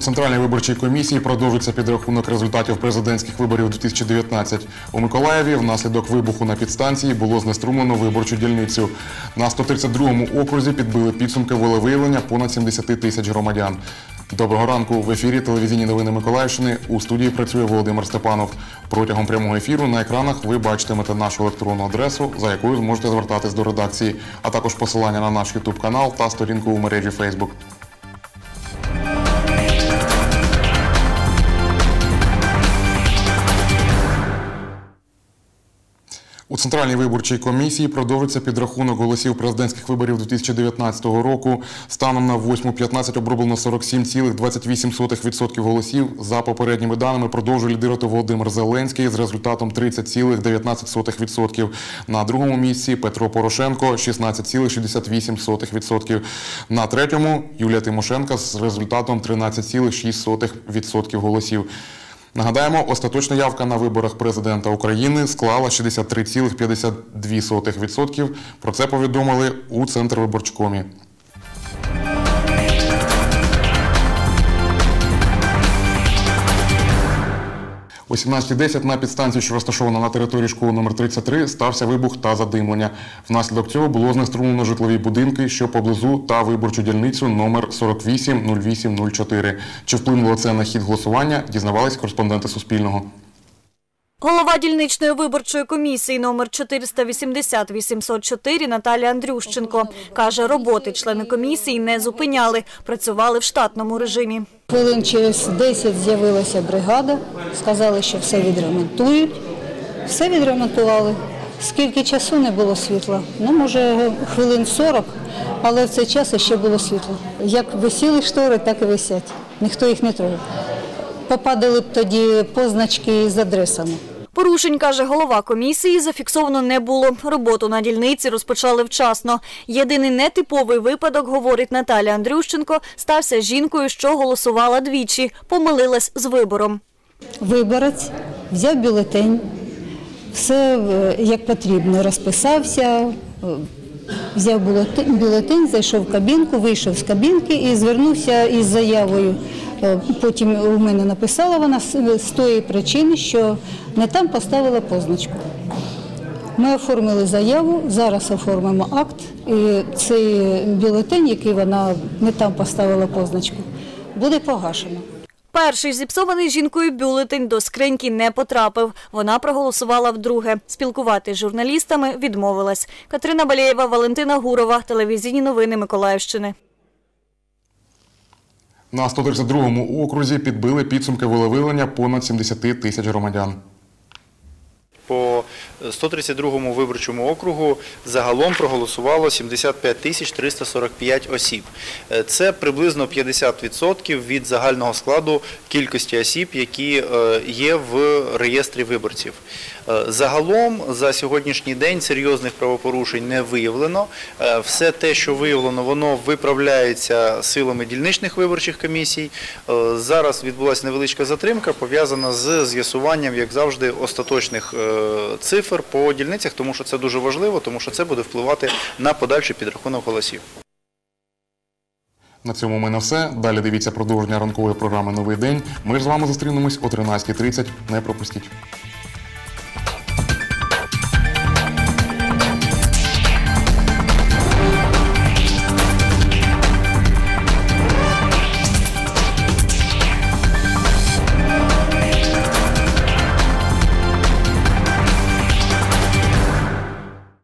У Центральній виборчій комісії продовжується підрахунок результатів президентських виборів 2019. У Миколаєві внаслідок вибуху на підстанції було знеструмлено виборчу дільницю. На 132-му окрузі підбили підсумки волевиявлення понад 70 тисяч громадян. Доброго ранку в ефірі телевізійні новини Миколаївщини. У студії працює Володимир Степанов. Протягом прямого ефіру на екранах ви бачитимете нашу електронну адресу, за якою зможете звертатись до редакції, а також посилання на наш YouTube канал та сторінку у мережі Facebook. У Центральній виборчій комісії продовжиться підрахунок голосів президентських виборів 2019 року. Станом на 8.15 оброблено 47,28% голосів. За попередніми даними продовжує лідирувати Володимир Зеленський з результатом 30,19%. На другому місці Петро Порошенко 16,68%. На третьому Юлія Тимошенко з результатом 13,6% голосів. Нагадаємо, остаточна явка на виборах президента України склала 63,52%. Про це повідомили у Центрвиборчкомі. О 17.10 на підстанції, що розташована на території школи номер 33, стався вибух та задимлення. Внаслідок цього було знеструмлено житлові будинки, що поблизу, та виборчу дільницю номер 480804. Чи вплинуло це на хід голосування, дізнавались кореспонденти Суспільного. Голова дільничної виборчої комісії номер 480-804 Наталія Андрющенко каже, роботи члени комісії не зупиняли, працювали в штатному режимі. Хвилин через 10 з'явилася бригада, сказали, що все відремонтують. Все відремонтували. Скільки часу не було світла? Ну, може, хвилин 40, але в цей час ще було світло. Як висіли штори, так і висять. Ніхто їх не трогав. Попадали б тоді позначки з адресами. Порушень, каже голова комісії, зафіксовано не було. Роботу на дільниці розпочали вчасно. Єдиний нетиповий випадок, говорить Наталя Андрющенко, стався жінкою, що голосувала двічі, помилилась з вибором. Виборець взяв бюлетень, все е, як потрібно, розписався, е, взяв бюлетень, зайшов в кабінку, вийшов з кабінки і звернувся із заявою. Е, Потім у мене написала вона з тої причини, що не там поставила позначку. Ми оформили заяву, зараз оформимо акт, і цей бюлетень, який вона не там поставила позначку, буде погашено. Перший зіпсований жінкою бюлетень до скриньки не потрапив. Вона проголосувала вдруге. Спілкувати з журналістами відмовилась. Катерина Балєєва, Валентина Гурова, телевізійні новини Миколаївщини. На 132-му окрузі підбили підсумки волевилення понад 70 тисяч громадян. По 132 виборчому округу загалом проголосувало 75 тисяч 345 осіб. Е, Це приблизно 50% від загального складу кількості осіб, які е, є в реєстрі виборців. Е, Загалом за сьогоднішній день серйозних правопорушень не виявлено. Е, Все те, що виявлено, воно виправляється силами дільничних виборчих комісій. Е, Зараз відбулася невеличка затримка, пов'язана з з'ясуванням, як завжди, остаточних е, цифр по дільницях, тому що це дуже важливо, тому що це буде впливати на подальший підрахунок голосів. На цьому ми на все. Далі дивіться продовження ранкової програми Новий день. Ми ж з вами зустрінемось о 13.30. Не пропустіть.